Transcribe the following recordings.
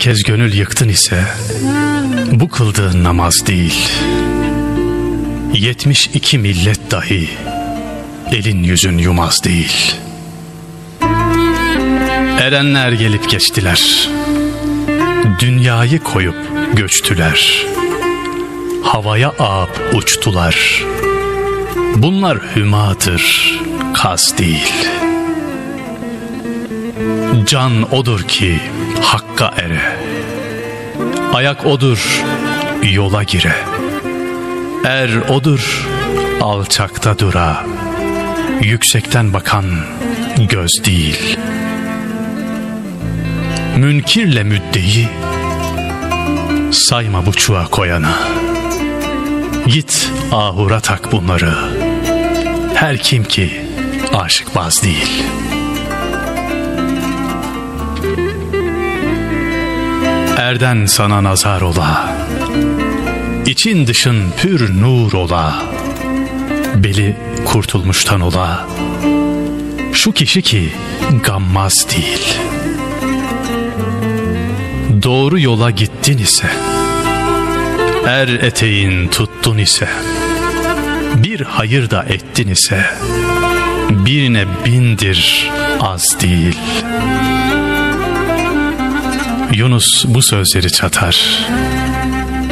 kez gönül yıktın ise bu kıldığın namaz değil. Yetmiş iki millet dahi elin yüzün yumaz değil. Erenler gelip geçtiler. Dünyayı koyup göçtüler. Havaya ağıp uçtular. Bunlar hümadır, kaz değil. Can odur ki hakka ere. Ayak odur, yola gire. Er odur, alçakta dura. Yüksekten bakan göz değil. Münkirle müddeyi sayma bu çuğa koyana. Git ahura tak bunları. Her kim ki aşık baz değil. Erden sana nazar ola. İçin dışın pür nur ola. Beli kurtulmuştan ola. Şu kişi ki gammaz değil. Doğru yola gittin ise, er eteğin tuttun ise, bir hayır da ettin ise, birine bindir az değil. Yunus bu sözleri çatar,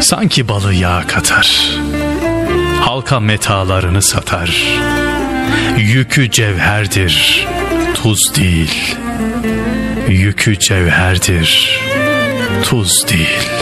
sanki balı yağ katar, halka metalarını satar, yükü cevherdir, tuz değil, yükü cevherdir, tuz değil.